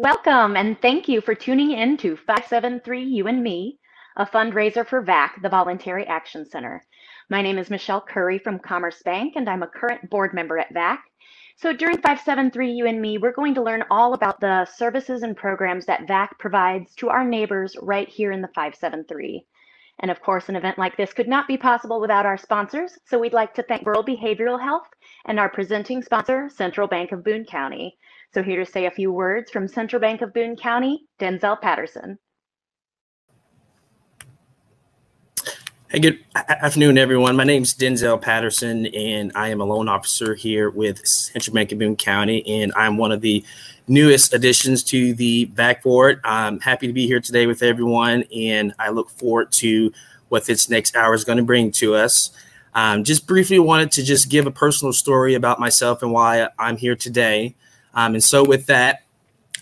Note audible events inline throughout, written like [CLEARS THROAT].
Welcome and thank you for tuning in to 573 You and Me, a fundraiser for VAC, the Voluntary Action Center. My name is Michelle Curry from Commerce Bank and I'm a current board member at VAC. So during 573 You and Me, we're going to learn all about the services and programs that VAC provides to our neighbors right here in the 573. And of course, an event like this could not be possible without our sponsors. So we'd like to thank Burrell Behavioral Health and our presenting sponsor, Central Bank of Boone County. So here to say a few words from Central Bank of Boone County, Denzel Patterson. Hey, good afternoon, everyone. My name is Denzel Patterson, and I am a loan officer here with Central Bank of Boone County, and I'm one of the newest additions to the VAC board. I'm happy to be here today with everyone, and I look forward to what this next hour is going to bring to us. Um, just briefly wanted to just give a personal story about myself and why I'm here today. Um, and so with that,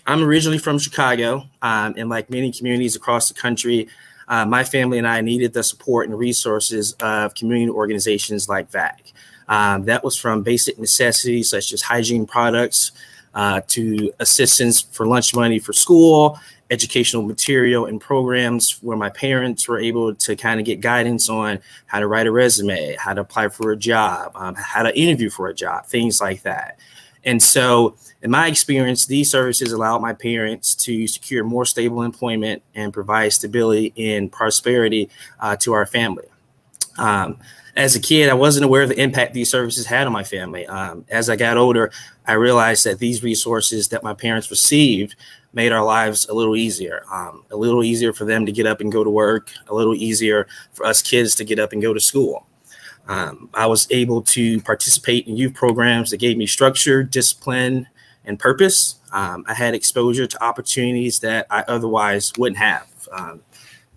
I'm originally from Chicago, um, and like many communities across the country, uh, my family and I needed the support and resources of community organizations like VAC. Um, that was from basic necessities such as hygiene products uh, to assistance for lunch money for school, educational material and programs where my parents were able to kind of get guidance on how to write a resume, how to apply for a job, um, how to interview for a job, things like that. And so, in my experience, these services allowed my parents to secure more stable employment and provide stability and prosperity uh, to our family. Um, as a kid, I wasn't aware of the impact these services had on my family. Um, as I got older, I realized that these resources that my parents received made our lives a little easier, um, a little easier for them to get up and go to work, a little easier for us kids to get up and go to school. Um, I was able to participate in youth programs that gave me structure, discipline, and purpose. Um, I had exposure to opportunities that I otherwise wouldn't have. Um,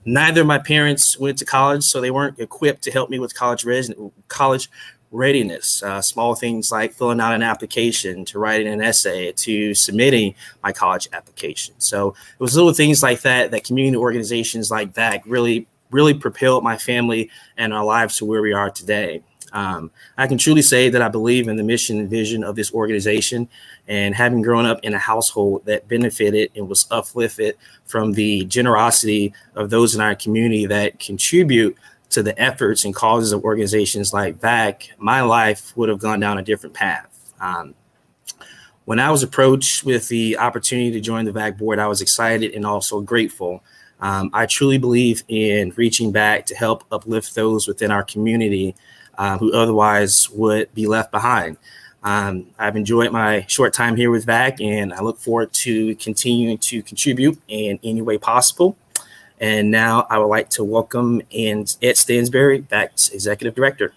neither of my parents went to college, so they weren't equipped to help me with college, res- college readiness. Uh, small things like filling out an application, to writing an essay, to submitting my college application. So it was little things like that that community organizations like that really really propelled my family and our lives to where we are today. Um, I can truly say that I believe in the mission and vision of this organization. And having grown up in a household that benefited and was uplifted from the generosity of those in our community that contribute to the efforts and causes of organizations like VAC, my life would have gone down a different path. Um, when I was approached with the opportunity to join the VAC board, I was excited and also grateful. Um, I truly believe in reaching back to help uplift those within our community uh, who otherwise would be left behind. Um, I've enjoyed my short time here with VAC, and I look forward to continuing to contribute in any way possible. And now I would like to welcome in Ed Stansberry, VAC's Executive Director.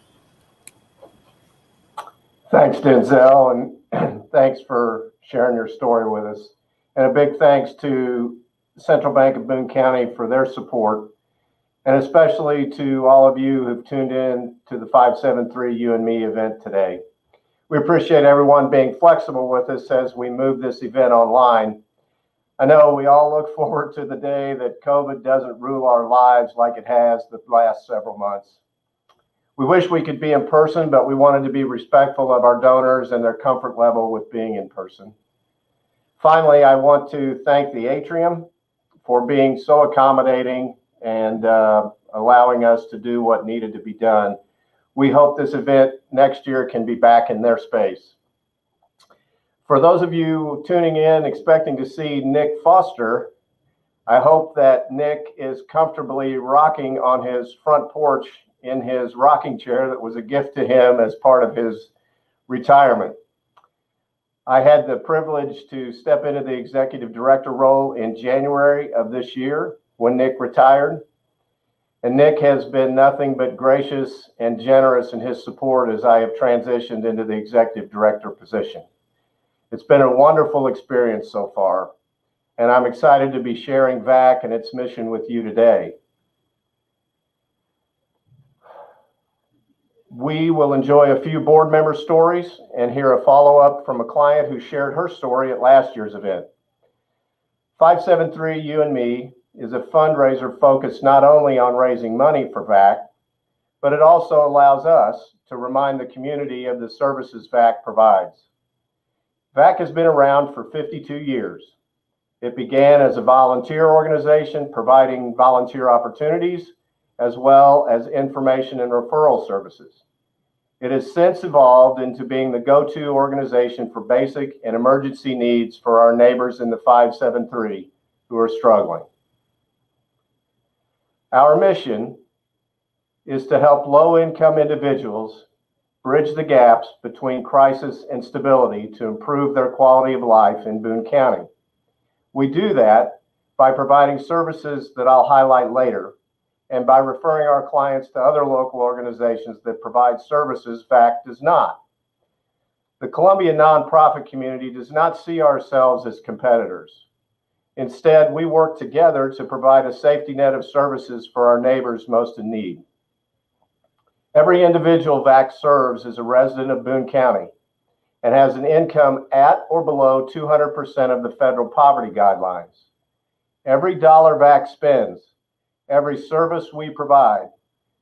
Thanks, Denzel, and [CLEARS THROAT] thanks for sharing your story with us. And a big thanks to Central Bank of Boone County for their support, and especially to all of you who've tuned in to the 573 You and Me event today. We appreciate everyone being flexible with us as we move this event online. I know we all look [LAUGHS] forward to the day that COVID doesn't rule our lives like it has the last several months. We wish we could be in person, but we wanted to be respectful of our donors and their comfort level with being in person. Finally, I want to thank the Atrium for being so accommodating and uh, allowing us to do what needed to be done. We hope this event next year can be back in their space. For those of you tuning in expecting to see Nick Foster, I hope that Nick is comfortably rocking on his front porch in his rocking chair that was a gift to him as part of his retirement. I had the privilege to step into the executive director role in January of this year when Nick retired. And Nick has been nothing but gracious and generous in his support as I have transitioned into the executive director position. It's been a wonderful experience so far, and I'm excited to be sharing VAC and its mission with you today. We will enjoy a few board member stories and hear a follow up from a client who shared her story at last year's event. 573 You and Me is a fundraiser focused not only on raising money for VAC, but it also allows us to remind the community of the services VAC provides. VAC has been around for 52 years. It began as a volunteer organization providing volunteer opportunities as well as information and referral services. It has since evolved into being the go to organization for basic and emergency needs for our neighbors in the 573 who are struggling. Our mission is to help low income individuals bridge the gaps between crisis and stability to improve their quality of life in Boone County. We do that by providing services that I'll highlight later and by referring our clients to other local organizations that provide services VAC does not. The Columbia nonprofit community does not see ourselves as competitors. Instead, we work together to provide a safety net of services for our neighbors most in need. Every individual VAC serves is a resident of Boone County and has an income at or below 200% of the federal poverty guidelines. Every dollar VAC spends, every service we provide,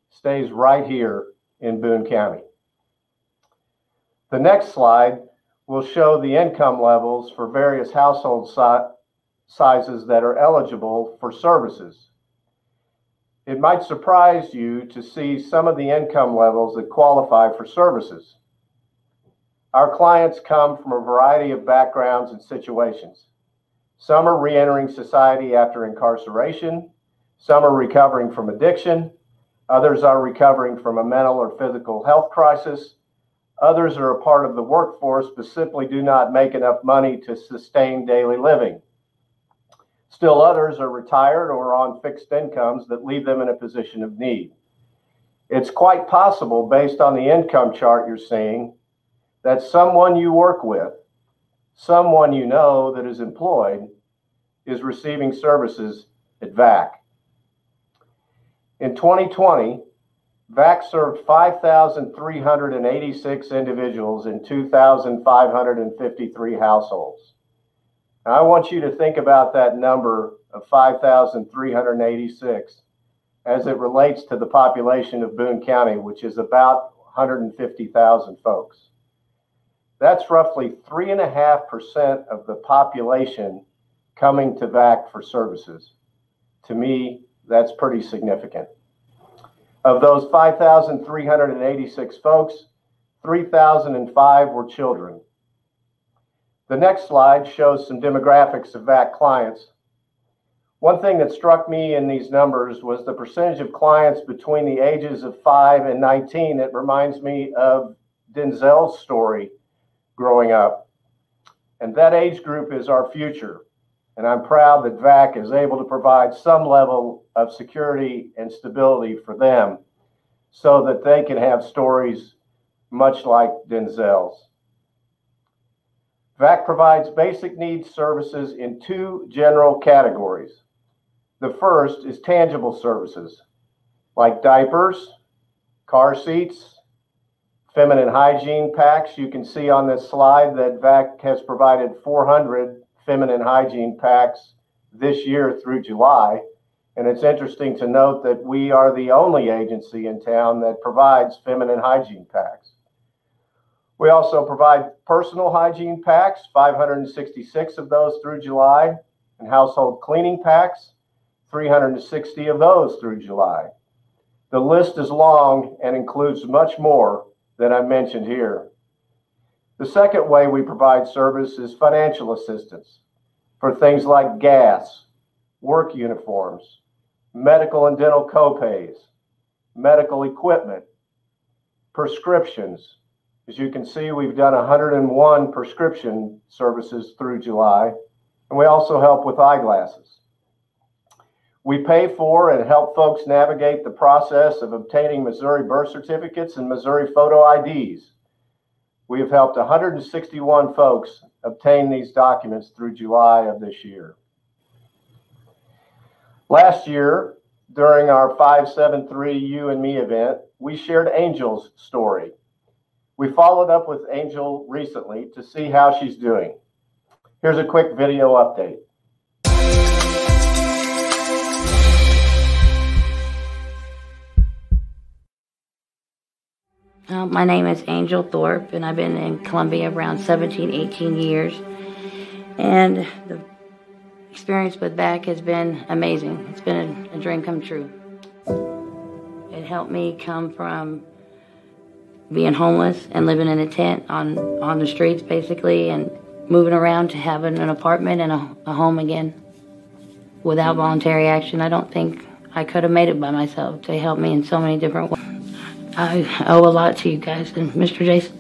stays right here in Boone County. The next slide will show the income levels for various household si sizes that are eligible for services. It might surprise you to see some of the income levels that qualify for services. Our clients come from a variety of backgrounds and situations. Some are reentering society after incarceration, some are recovering from addiction, others are recovering from a mental or physical health crisis, others are a part of the workforce but simply do not make enough money to sustain daily living. Still others are retired or on fixed incomes that leave them in a position of need. It's quite possible, based on the income chart you're seeing, that someone you work with, someone you know that is employed, is receiving services at VAC. In 2020, VAC served 5,386 individuals in 2,553 households. Now, I want you to think about that number of 5,386 as it relates to the population of Boone County, which is about 150,000 folks. That's roughly 3.5% of the population coming to VAC for services. To me, that's pretty significant. Of those 5,386 folks, 3,005 were children. The next slide shows some demographics of VAC clients. One thing that struck me in these numbers was the percentage of clients between the ages of 5 and 19. It reminds me of Denzel's story growing up. And that age group is our future. And I'm proud that VAC is able to provide some level of security and stability for them so that they can have stories much like Denzel's. VAC provides basic needs services in two general categories. The first is tangible services like diapers, car seats, feminine hygiene packs. You can see on this slide that VAC has provided 400 feminine hygiene packs this year through July. And it's interesting to note that we are the only agency in town that provides feminine hygiene packs. We also provide personal hygiene packs, 566 of those through July, and household cleaning packs, 360 of those through July. The list is long and includes much more than I mentioned here. The second way we provide service is financial assistance for things like gas, work uniforms, medical and dental copays, medical equipment, prescriptions, as you can see, we've done 101 prescription services through July, and we also help with eyeglasses. We pay for and help folks navigate the process of obtaining Missouri birth certificates and Missouri photo IDs. We have helped 161 folks obtain these documents through July of this year. Last year, during our 573 You and Me event, we shared Angel's story we followed up with Angel recently to see how she's doing. Here's a quick video update. Uh, my name is Angel Thorpe, and I've been in Columbia around 17, 18 years. And the experience with VAC has been amazing. It's been a, a dream come true. It helped me come from being homeless and living in a tent on, on the streets, basically, and moving around to having an apartment and a, a home again. Without voluntary action, I don't think I could have made it by myself. They helped me in so many different ways. I owe a lot to you guys and Mr. Jason.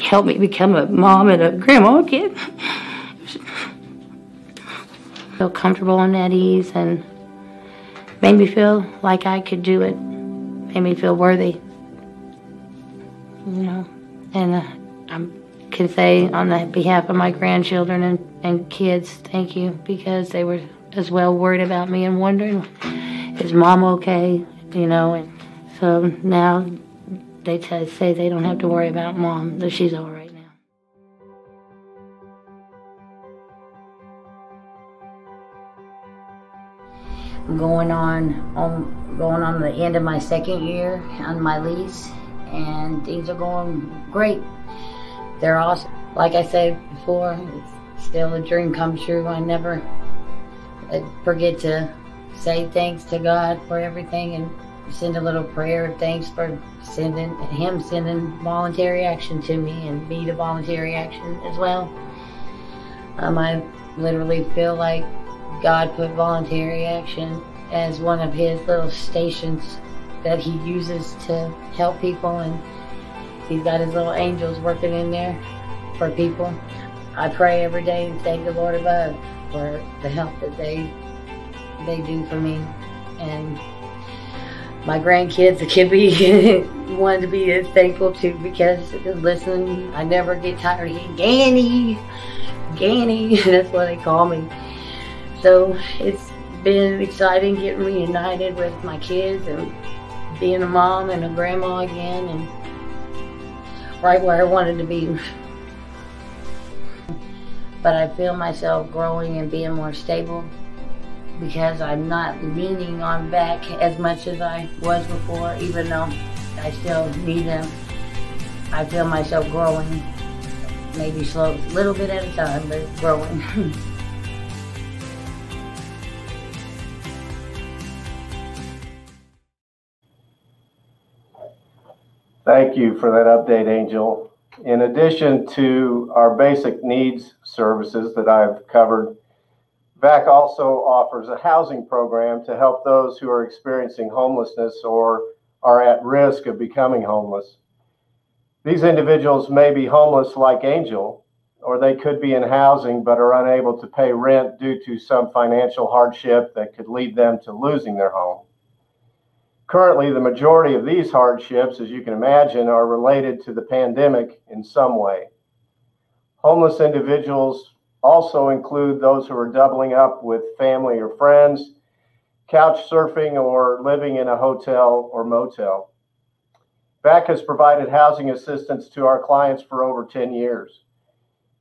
Helped me become a mom and a grandma again. Feel comfortable and at ease and made me feel like I could do it. Made me feel worthy. You know, and uh, I can say on the behalf of my grandchildren and, and kids, thank you because they were as well worried about me and wondering, is mom okay? You know, and so now they t- say they don't have to worry about mom, that she's all right now. I'm going on, on going on the end of my second year on my lease, and things are going great. They're awesome. Like I said before, it's still a dream come true. I never uh, forget to say thanks to God for everything and send a little prayer of thanks for sending him sending voluntary action to me and me to voluntary action as well. Um, I literally feel like God put voluntary action as one of his little stations that he uses to help people and he's got his little angels working in there for people. I pray every day and thank the Lord above for the help that they they do for me and my grandkids can be one to be thankful to because listen, I never get tired of hearing Ganny, Ganny. [LAUGHS] That's what they call me. So it's been exciting getting reunited with my kids and being a mom and a grandma again and right where I wanted to be. But I feel myself growing and being more stable because I'm not leaning on back as much as I was before, even though I still need them. I feel myself growing, maybe slow, a little bit at a time, but growing. [LAUGHS] Thank you for that update, Angel. In addition to our basic needs services that I've covered, VAC also offers a housing program to help those who are experiencing homelessness or are at risk of becoming homeless. These individuals may be homeless like Angel, or they could be in housing but are unable to pay rent due to some financial hardship that could lead them to losing their home. Currently, the majority of these hardships, as you can imagine, are related to the pandemic in some way. Homeless individuals also include those who are doubling up with family or friends, couch surfing, or living in a hotel or motel. VAC has provided housing assistance to our clients for over 10 years.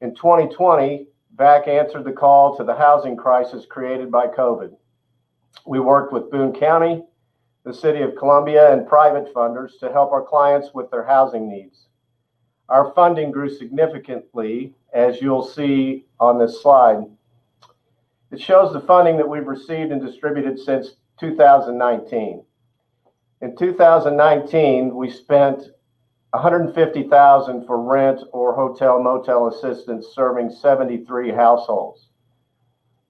In 2020, VAC answered the call to the housing crisis created by COVID. We worked with Boone County, the City of Columbia, and private funders to help our clients with their housing needs. Our funding grew significantly, as you'll see on this slide. It shows the funding that we've received and distributed since 2019. In 2019, we spent 150,000 for rent or hotel motel assistance serving 73 households.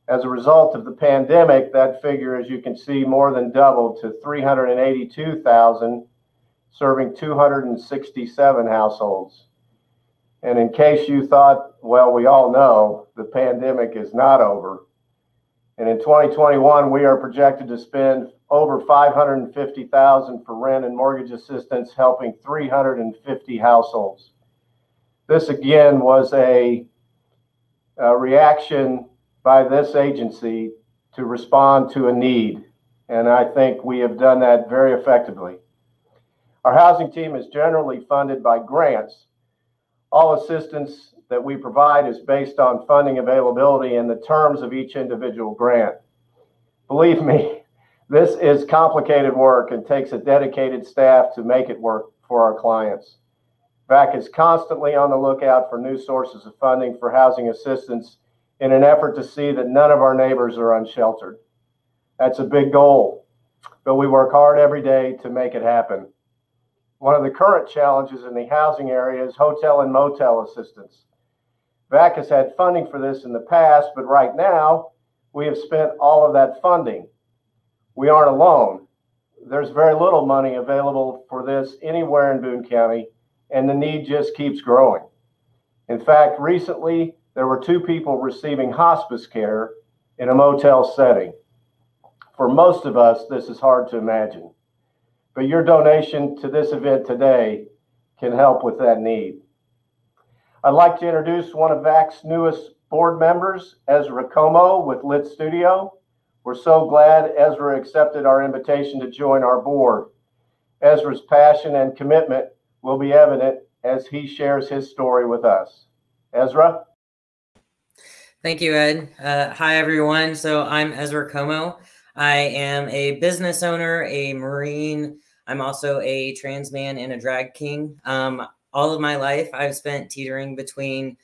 As a result of the pandemic, that figure, as you can see, more than doubled to 382,000 serving 267 households. And in case you thought, well, we all know the pandemic is not over. And in 2021, we are projected to spend over 550,000 for rent and mortgage assistance, helping 350 households. This again was a, a reaction by this agency to respond to a need. And I think we have done that very effectively. Our housing team is generally funded by grants all assistance that we provide is based on funding availability and the terms of each individual grant. Believe me, [LAUGHS] this is complicated work and takes a dedicated staff to make it work for our clients. VAC is constantly on the lookout for new sources of funding for housing assistance in an effort to see that none of our neighbors are unsheltered. That's a big goal, but we work hard every day to make it happen. One of the current challenges in the housing area is hotel and motel assistance. VAC has had funding for this in the past, but right now we have spent all of that funding. We aren't alone. There's very little money available for this anywhere in Boone County, and the need just keeps growing. In fact, recently there were two people receiving hospice care in a motel setting. For most of us, this is hard to imagine, but your donation to this event today can help with that need. I'd like to introduce one of VAC's newest board members, Ezra Como with Lit Studio. We're so glad Ezra accepted our invitation to join our board. Ezra's passion and commitment will be evident as he shares his story with us. Ezra? Thank you, Ed. Uh, hi, everyone. So I'm Ezra Como. I am a business owner, a Marine. I'm also a trans man and a drag king. Um, all of my life, I've spent teetering between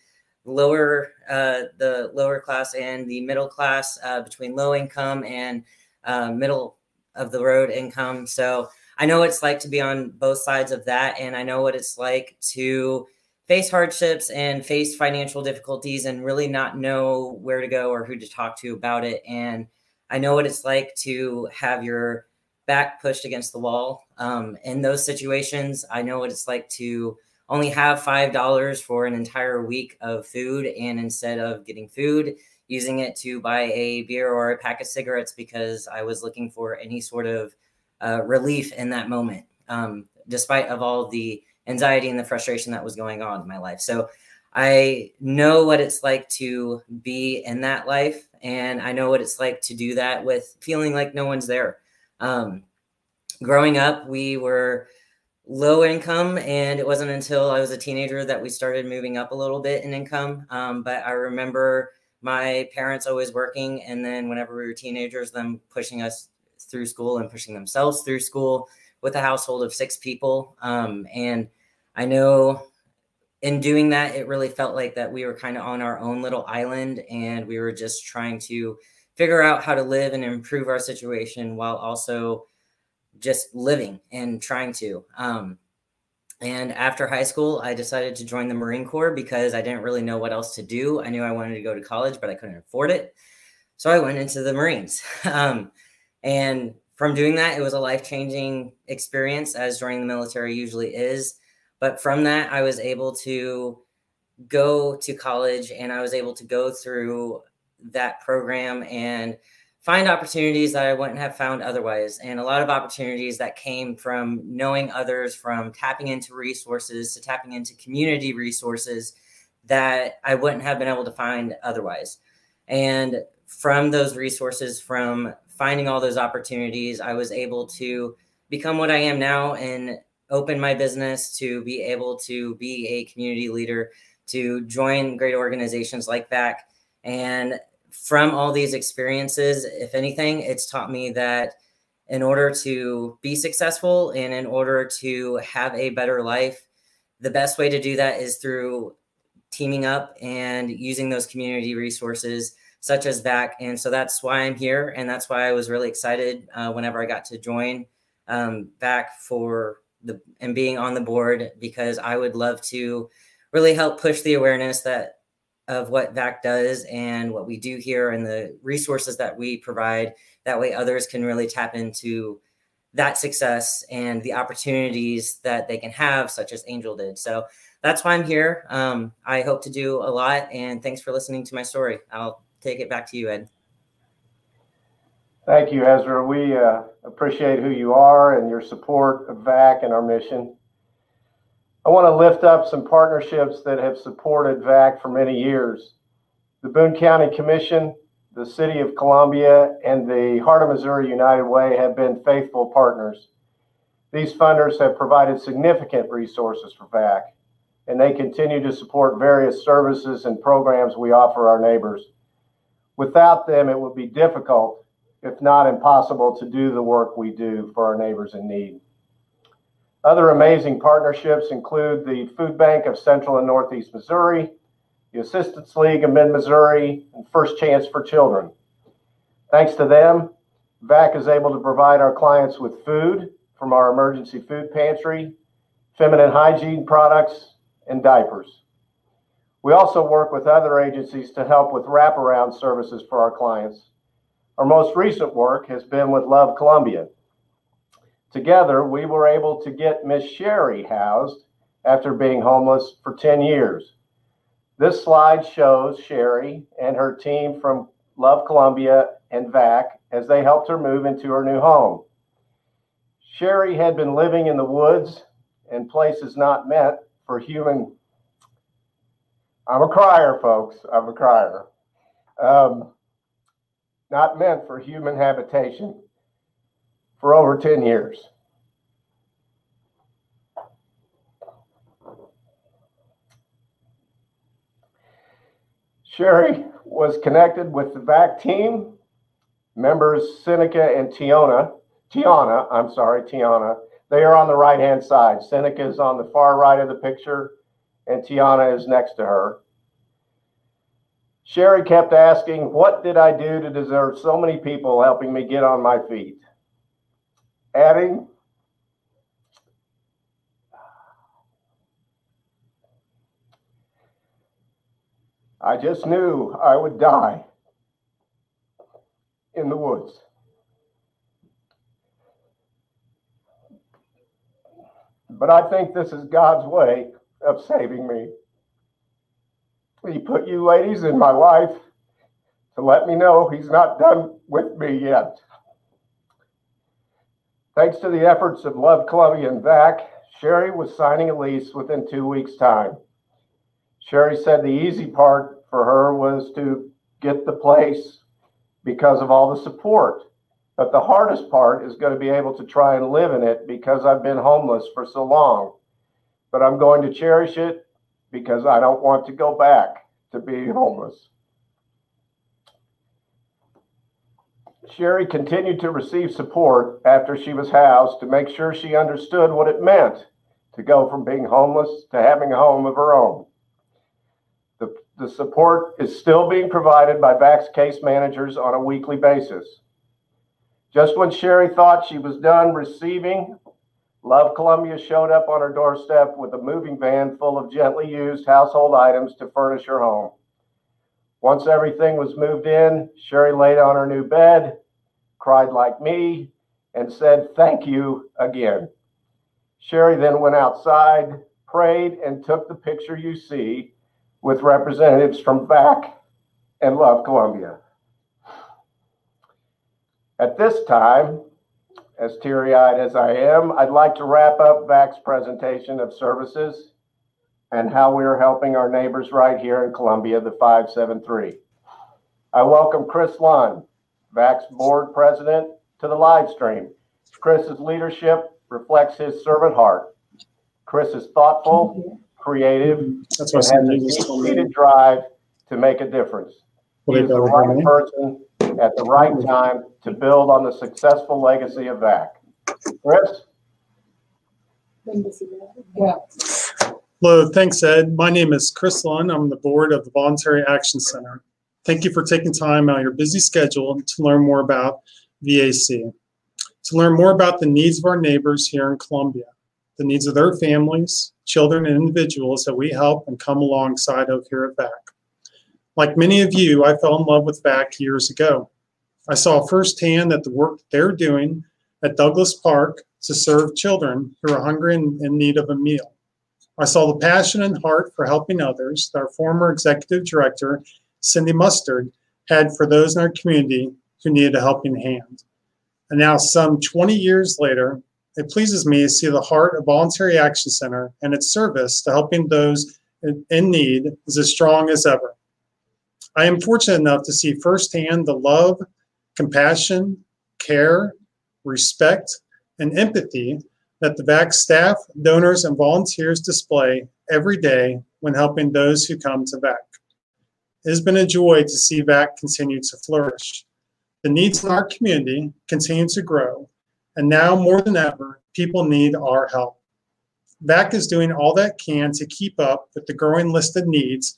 lower uh, the lower class and the middle class uh, between low income and uh, middle of the road income so i know what it's like to be on both sides of that and i know what it's like to face hardships and face financial difficulties and really not know where to go or who to talk to about it and i know what it's like to have your back pushed against the wall um, in those situations i know what it's like to only have five dollars for an entire week of food and instead of getting food using it to buy a beer or a pack of cigarettes because i was looking for any sort of uh, relief in that moment um, despite of all the anxiety and the frustration that was going on in my life. So i know what it's like to be in that life and i know what it's like to do that with feeling like no one's there. Um, growing up we were low income and it wasn't until i was a teenager that we started moving up a little bit in income. Um, but i remember my parents always working and then whenever we were teenagers them pushing us through school and pushing themselves through school with a household of six people. Um, and i know in doing that it really felt like that we were kind of on our own little island and we were just trying to figure out how to live and improve our situation while also just living and trying to. Um, and after high school, I decided to join the Marine Corps because I didn't really know what else to do. I knew I wanted to go to college, but I couldn't afford it. So I went into the Marines. [LAUGHS] Um, and from doing that, it was a life changing experience, as joining the military usually is. But from that, I was able to go to college and I was able to go through that program and find opportunities that I wouldn't have found otherwise. And a lot of opportunities that came from knowing others, from tapping into resources to tapping into community resources that I wouldn't have been able to find otherwise. And from those resources, from finding all those opportunities, I was able to become what I am now and open my business to be able to be a community leader, to join great organizations like VAC and from all these experiences, if anything, it's taught me that in order to be successful and in order to have a better life, the best way to do that is through teaming up and using those community resources such as VAC. And so that's why I'm here. And that's why I was really excited uh, whenever I got to join um, VAC for the and being on the board because I would love to really help push the awareness that of what VAC does and what we do here and the resources that we provide. That way, others can really tap into that success and the opportunities that they can have, such as Angel did. So that's why I'm here. Um, I hope to do a lot. And thanks for listening to my story. I'll take it back to you, Ed. Thank you, Ezra. We uh, appreciate who you are and your support of VAC and our mission. I want to lift up some partnerships that have supported VAC for many years. The Boone County Commission, the City of Columbia, and the Heart of Missouri United Way have been faithful partners. These funders have provided significant resources for VAC, and they continue to support various services and programs we offer our neighbors. Without them, it would be difficult, if not impossible, to do the work we do for our neighbors in need. Other amazing partnerships include the Food Bank of Central and Northeast Missouri, the Assistance League of Mid-Missouri, and First Chance for Children. Thanks to them, VAC is able to provide our clients with food from our emergency food pantry, feminine hygiene products, and diapers. We also work with other agencies to help with wraparound services for our clients. Our most recent work has been with Love Columbia. Together, we were able to get Miss Sherry housed after being homeless for 10 years. This slide shows Sherry and her team from Love Columbia and VAC as they helped her move into her new home. Sherry had been living in the woods and places not meant for human. I'm a crier, folks. I'm a crier. Um, not meant for human habitation for over 10 years. Sherry was connected with the VAC team, members Seneca and Tiana. Tiana, I'm sorry, Tiana. They are on the right hand side. Seneca is on the far right of the picture, and Tiana is next to her. Sherry kept asking, What did I do to deserve so many people helping me get on my feet? Adding, I just knew I would die in the woods. But I think this is God's way of saving me. He put you ladies in my life to let me know He's not done with me yet. Thanks to the efforts of Love Columbia and VAC, Sherry was signing a lease within two weeks' time. Sherry said the easy part for her was to get the place because of all the support. But the hardest part is going to be able to try and live in it because I've been homeless for so long. But I'm going to cherish it because I don't want to go back to being homeless. Sherry continued to receive support after she was housed to make sure she understood what it meant to go from being homeless to having a home of her own. The, the support is still being provided by VAC's case managers on a weekly basis. Just when Sherry thought she was done receiving, Love Columbia showed up on her doorstep with a moving van full of gently used household items to furnish her home. Once everything was moved in, Sherry laid on her new bed, cried like me, and said, Thank you again. Sherry then went outside, prayed, and took the picture you see with representatives from VAC and Love Columbia. At this time, as teary-eyed as I am, I'd like to wrap up VAC's presentation of services and how we are helping our neighbors right here in Columbia, the 573. I welcome Chris Lund, VAC's board president, to the live stream. Chris's leadership reflects his servant heart. Chris is thoughtful, creative, That's and has I a said. just deep-seated drive to make a difference. Will He is the go right person at the right time to build on the successful legacy of VAC. Chris? Hello, thanks, Ed. My name is Chris Lund. I'm the board of the Voluntary Action Center. Thank you for taking time out of your busy schedule to learn more about VAC. To learn more about the needs of our neighbors here in Columbia, the needs of their families, children, and individuals that we help and come alongside of here at VAC. Like many of you, I fell in love with VAC years ago. I saw firsthand that the work they're doing at Douglas Park to serve children who are hungry and in need of a meal. I saw the passion and heart for helping others that our former executive director, Cindy Mustard, had for those in our community who needed a helping hand. And now, some 20 years later, it pleases me to see the heart of Voluntary Action Center and its service to helping those in need is as strong as ever. I am fortunate enough to see firsthand the love, compassion, care, respect, and empathy that the VAC staff, donors, and volunteers display every day when helping those who come to VAC. It has been a joy to see VAC continue to flourish. The needs in our community continue to grow, and now more than ever, people need our help. VAC is doing all that can to keep up with the growing list of needs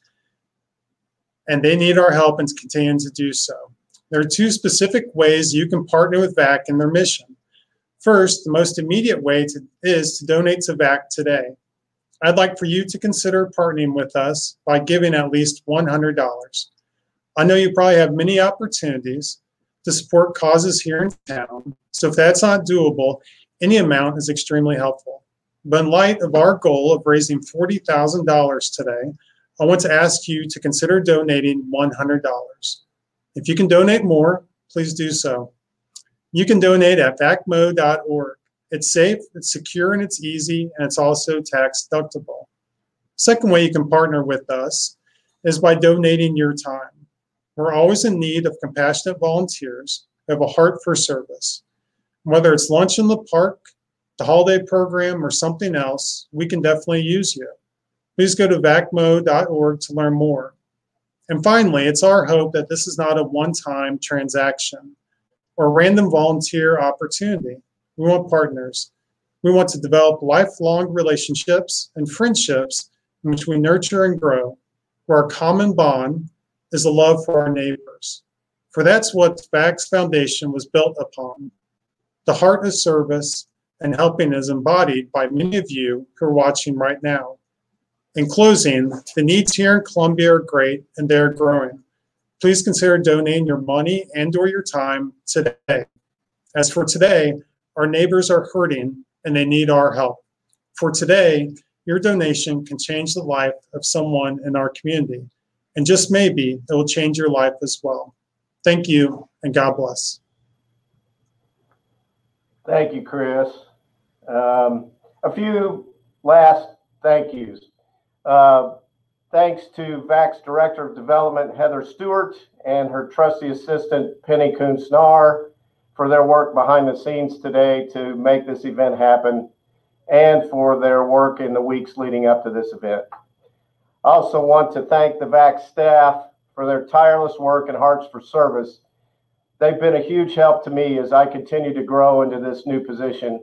and they need our help and continue to do so. There are two specific ways you can partner with VAC in their mission. First, the most immediate way to, is to donate to VAC today. I'd like for you to consider partnering with us by giving at least $100. I know you probably have many opportunities to support causes here in town, so if that's not doable, any amount is extremely helpful. But in light of our goal of raising $40,000 today, I want to ask you to consider donating $100. If you can donate more, please do so. You can donate at vacmo.org. It's safe, it's secure, and it's easy, and it's also tax deductible. Second way you can partner with us is by donating your time. We're always in need of compassionate volunteers who have a heart for service. Whether it's lunch in the park, the holiday program, or something else, we can definitely use you. Please go to vacmo.org to learn more. And finally, it's our hope that this is not a one time transaction or random volunteer opportunity. We want partners. We want to develop lifelong relationships and friendships in which we nurture and grow, where our common bond is a love for our neighbors. For that's what VAC's foundation was built upon. The heart of service and helping is embodied by many of you who are watching right now. In closing, the needs here in Columbia are great and they're growing please consider donating your money and or your time today. As for today, our neighbors are hurting and they need our help. For today, your donation can change the life of someone in our community. And just maybe it will change your life as well. Thank you and God bless. Thank you, Chris. Um, a few last thank yous. Uh, Thanks to VAC's Director of Development, Heather Stewart, and her trusty assistant, Penny Kuhn-Snar, for their work behind the scenes today to make this event happen and for their work in the weeks leading up to this event. I also want to thank the VAC staff for their tireless work and hearts for service. They've been a huge help to me as I continue to grow into this new position.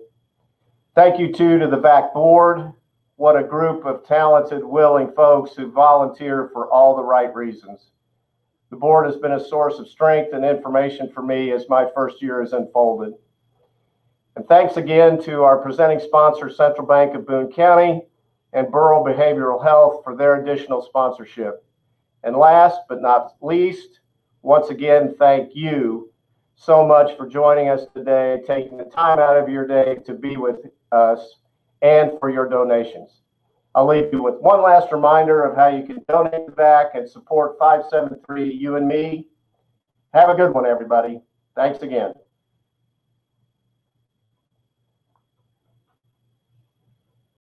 Thank you too to the VAC board, what a group of talented, willing folks who volunteer for all the right reasons. The board has been a source of strength and information for me as my first year has unfolded. And thanks again to our presenting sponsor, Central Bank of Boone County and Burrell Behavioral Health for their additional sponsorship. And last but not least, once again, thank you so much for joining us today, taking the time out of your day to be with us and for your donations. I'll leave you with one last reminder of how you can donate back and support 573 You and Me. Have a good one, everybody. Thanks again.